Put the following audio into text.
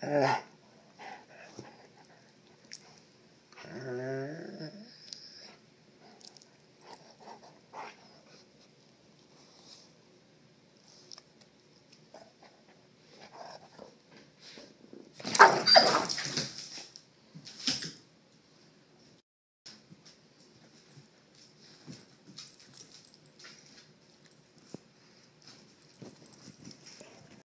来来